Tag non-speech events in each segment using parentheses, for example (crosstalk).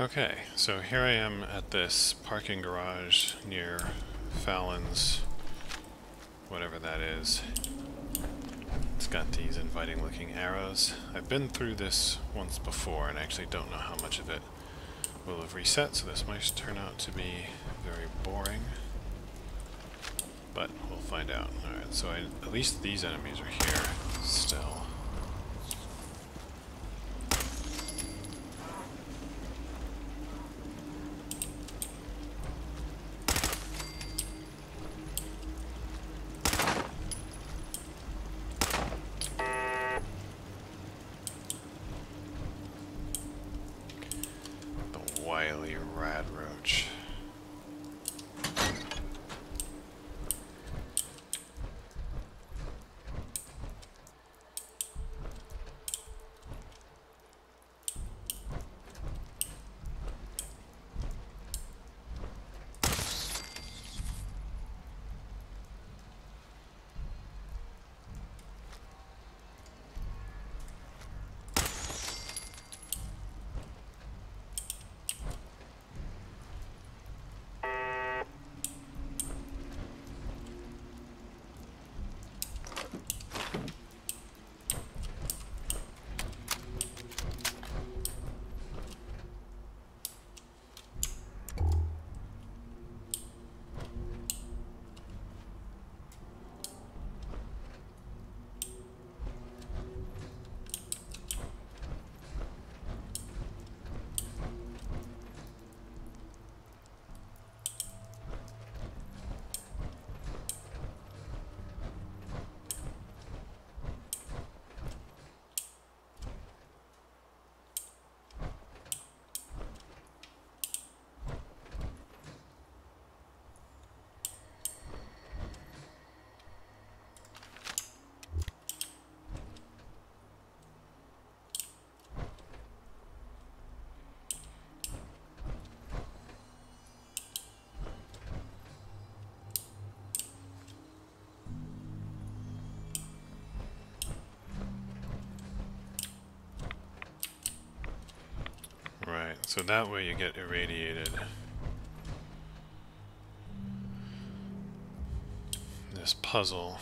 Okay, so here I am at this parking garage near Fallon's, whatever that is. It's got these inviting looking arrows. I've been through this once before and I actually don't know how much of it will have reset, so this might turn out to be very boring. But we'll find out. Alright, so I, at least these enemies are here still. The wily rad roach. Right, so that way you get irradiated. This puzzle.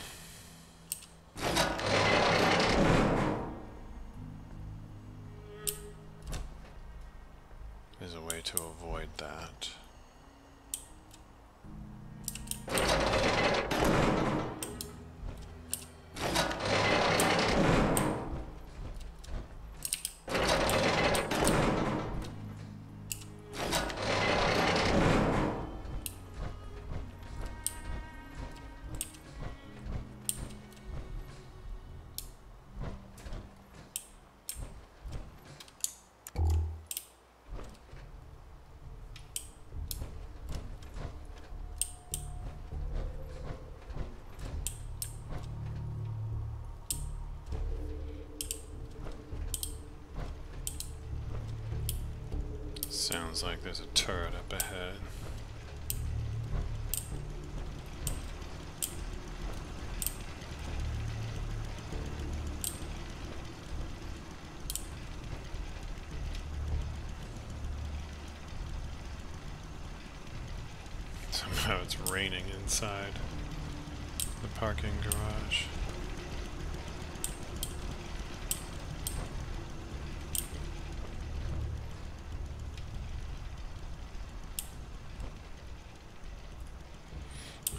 Sounds like there's a turret up ahead. Somehow it's raining inside the parking garage.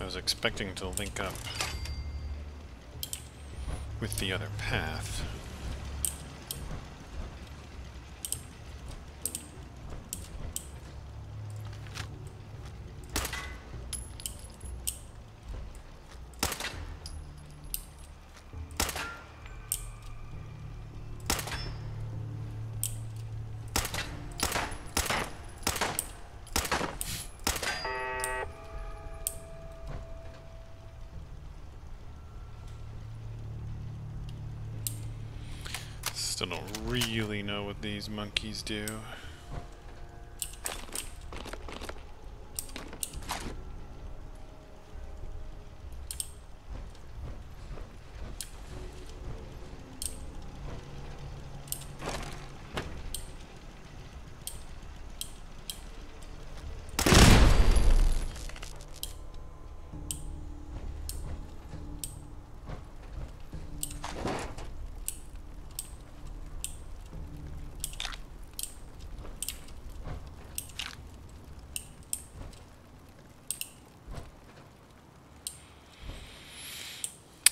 Was expecting to link up with the other path. Still don't really know what these monkeys do.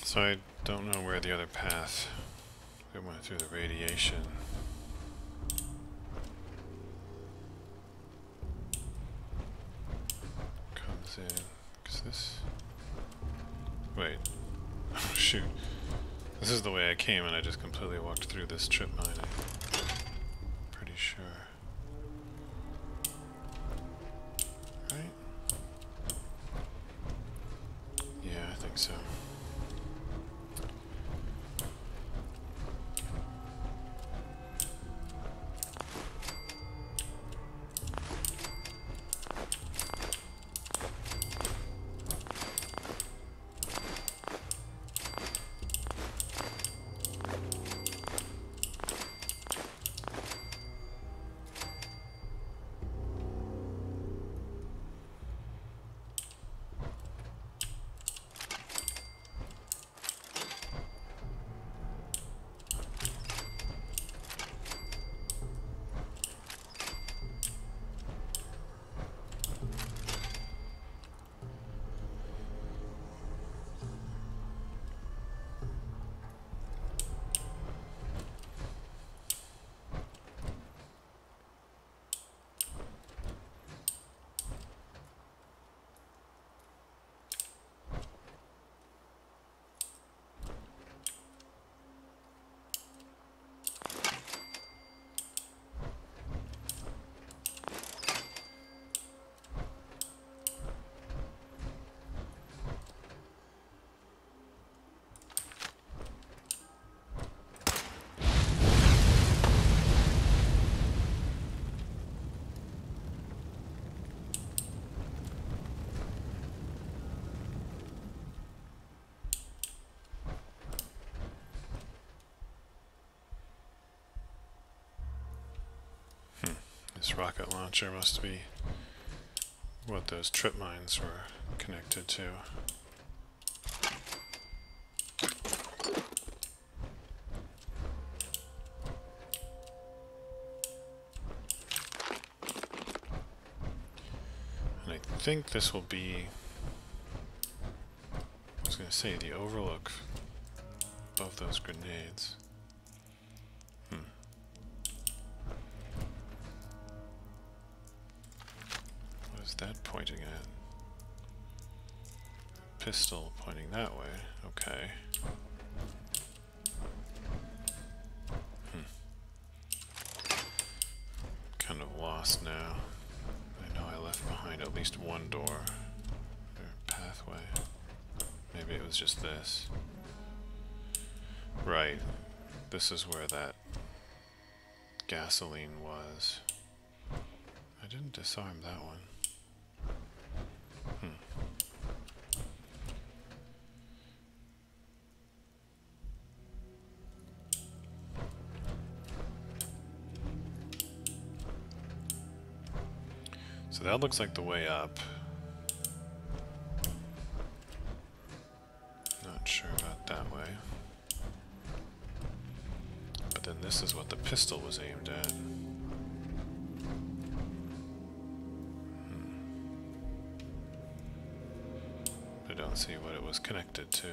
So I don't know where the other path that went through the radiation. Comes in. Is this? Wait. (laughs) Shoot. This is the way I came and I just completely walked through this trip mining. This rocket launcher must be what those trip mines were connected to. And I think this will be, I was going to say, the overlook above those grenades. Pistol pointing that way. Okay. Hmm. Kind of lost now. I know I left behind at least one door. Or pathway. Maybe it was just this. Right. This is where that gasoline was. I didn't disarm that one. That looks like the way up. Not sure about that way. But then this is what the pistol was aimed at. Hmm. I don't see what it was connected to.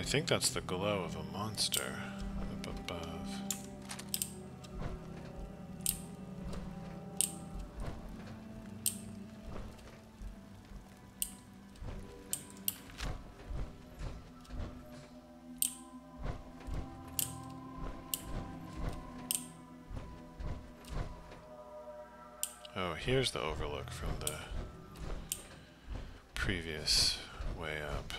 I think that's the glow of a monster. Here's the overlook from the previous way up.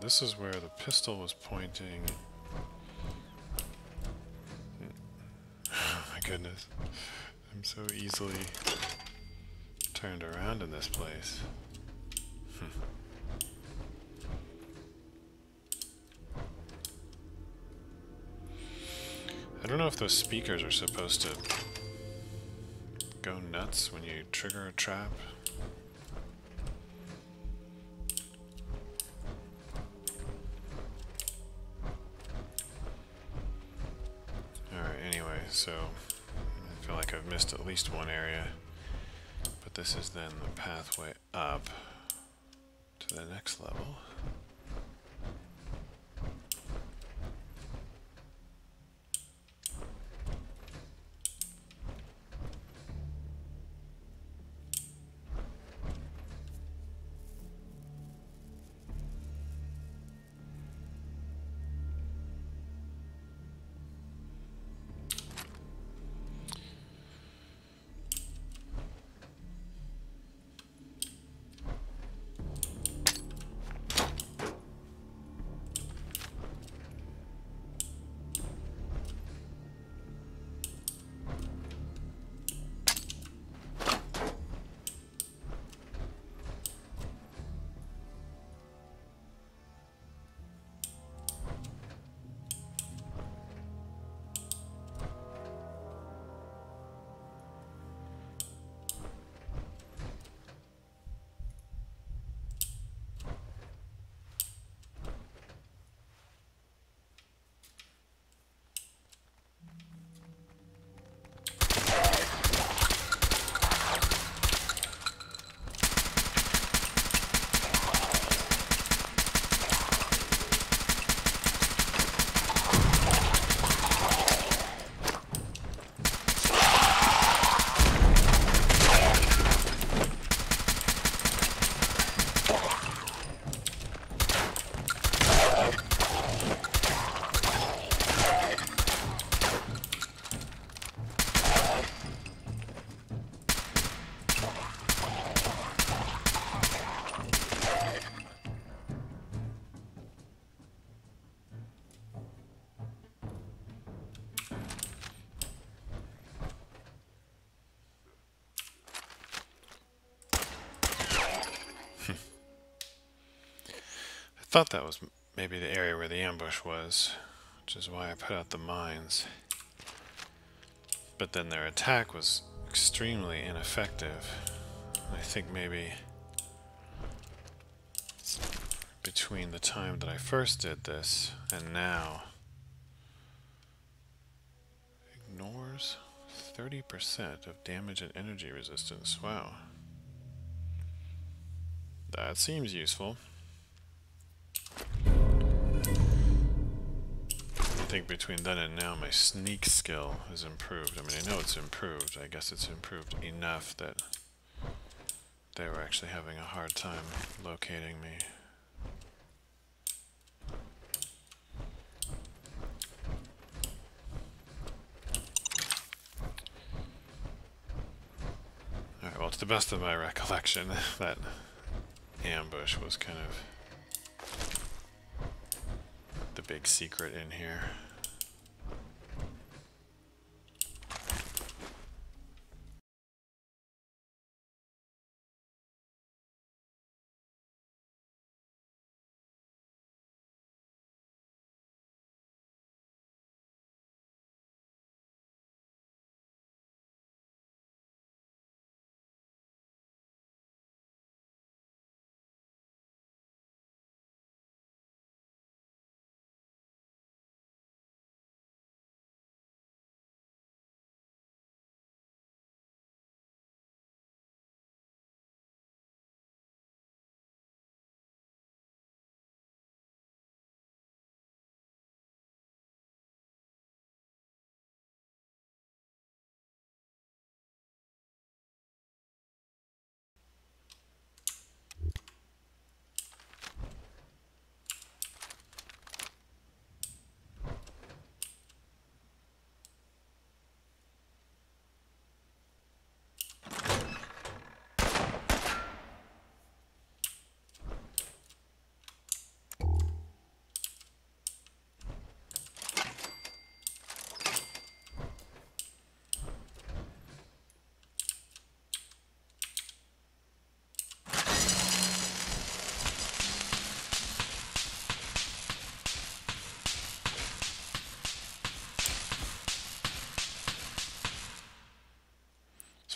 this is where the pistol was pointing. Oh (sighs) my goodness. I'm so easily turned around in this place. Hmm. I don't know if those speakers are supposed to go nuts when you trigger a trap. So I feel like I've missed at least one area. But this is then the pathway up to the next level. Thought that was maybe the area where the ambush was, which is why I put out the mines. But then their attack was extremely ineffective. I think maybe between the time that I first did this and now ignores 30% of damage and energy resistance. Wow. That seems useful. Think between then and now my sneak skill has improved. I mean, I know it's improved. I guess it's improved enough that they were actually having a hard time locating me. Alright, well, to the best of my recollection, (laughs) that ambush was kind of the big secret in here.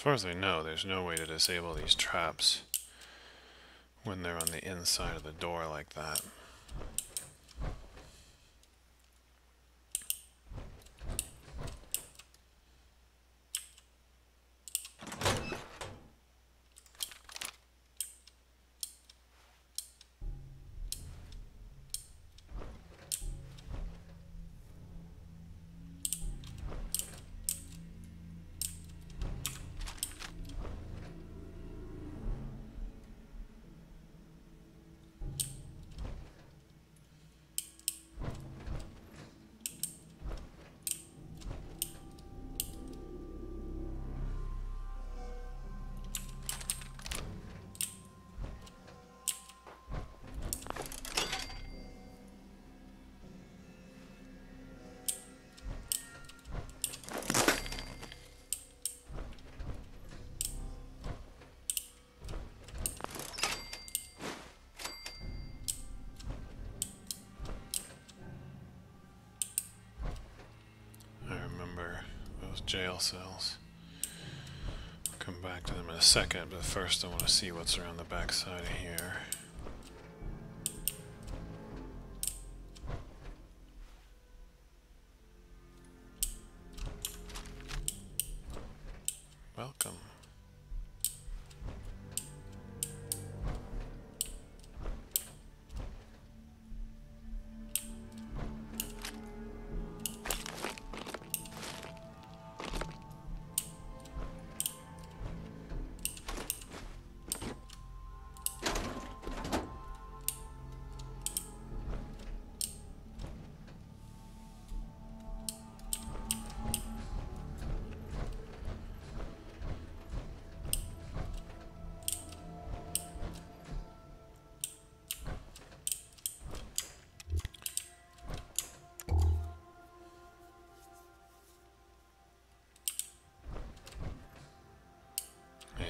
Far as I know, there's no way to disable these traps when they're on the inside of the door like that. Jail cells. Come back to them in a second, but first I want to see what's around the backside of here.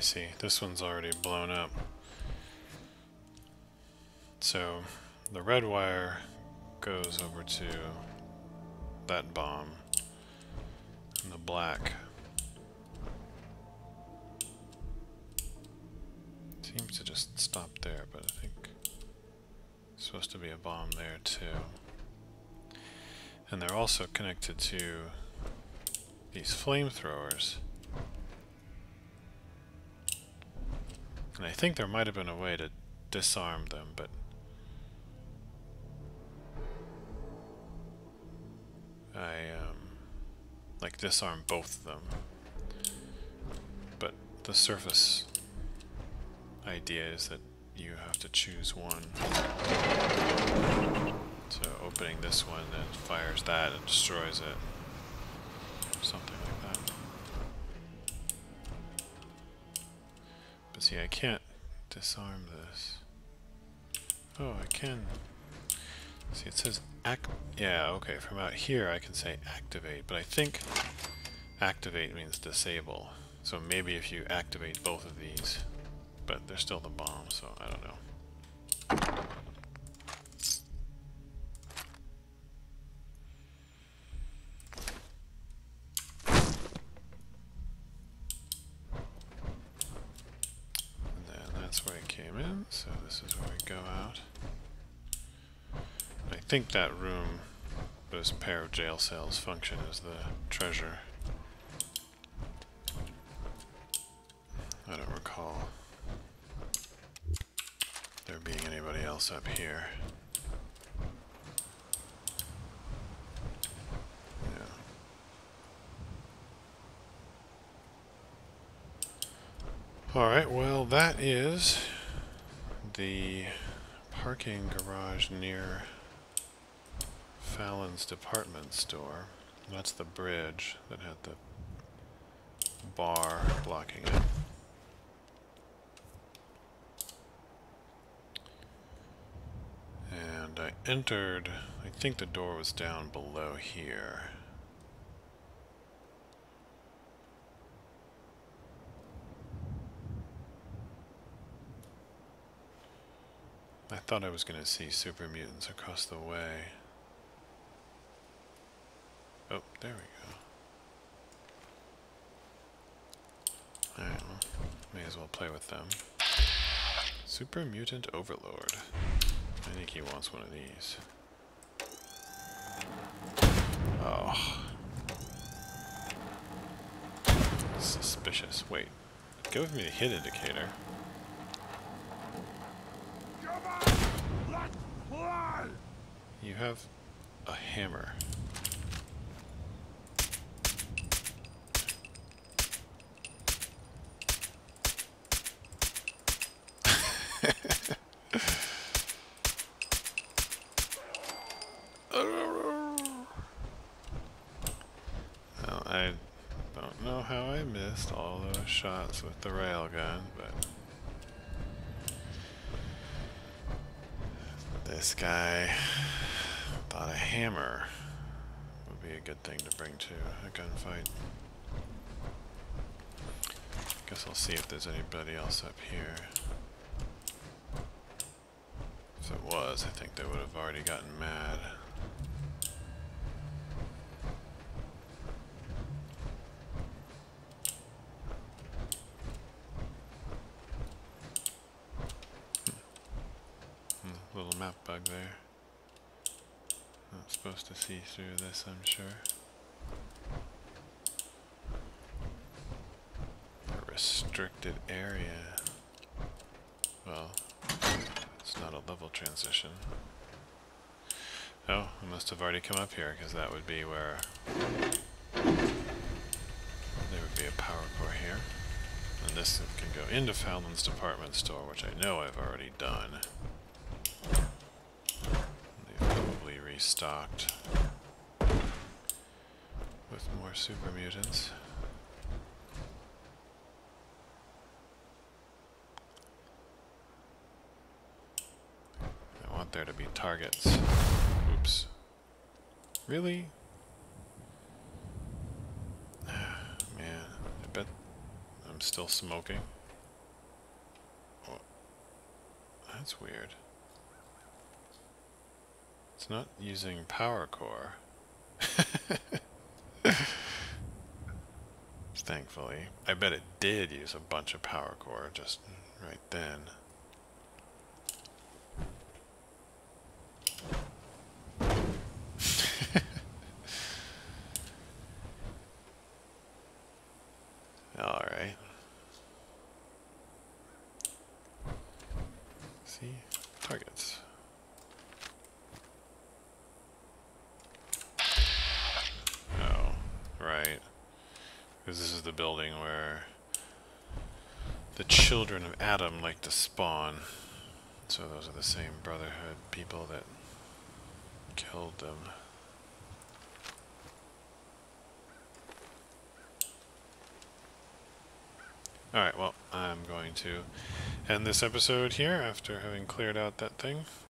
See, this one's already blown up. So the red wire goes over to that bomb, and the black seems to just stop there, but I think it's supposed to be a bomb there too. And they're also connected to these flamethrowers. And I think there might have been a way to disarm them, but... I, um, like, disarm both of them. But the surface idea is that you have to choose one. So opening this one, then fires that and destroys it. Something like that. See, I can't disarm this. Oh, I can. See, it says act. Yeah, okay, from out here I can say activate, but I think activate means disable. So maybe if you activate both of these, but they're still the bomb, so I don't know. Think that room, those pair of jail cells, function as the treasure. I don't recall there being anybody else up here. Alright, well that is the parking garage near Fallon's department store. That's the bridge that had the bar blocking it. And I entered, I think the door was down below here. I thought I was going to see super mutants across the way. Oh, there we go. Alright, well, may as well play with them. Super Mutant Overlord. I think he wants one of these. Oh. Suspicious. Wait. Give me the hit indicator. You have a hammer. (laughs) I don't know how I missed all those shots with the railgun, but this guy hammer would be a good thing to bring to a gunfight. Guess I'll see if there's anybody else up here. If it was, I think they would have already gotten mad. Hmm. Hmm, little map bug there. Not supposed to see through this, I'm sure. A restricted area. Well, it's not a level transition. Oh, I must have already come up here, because that would be where... There would be a power core here. And this can go into Fallon's department store, which I know I've already done. Restocked with more super mutants. I want there to be targets. Oops. Really? (sighs) Man, I bet I'm still smoking. Oh, that's weird. It's not using power core. (laughs) Thankfully. I bet it did use a bunch of power core just right then. Alright. See? Targets. Oh, right. Because this is the building where the children of Atom like to spawn. So those are the same Brotherhood people that killed them. Alright, well, I'm going to end this episode here after having cleared out that thing.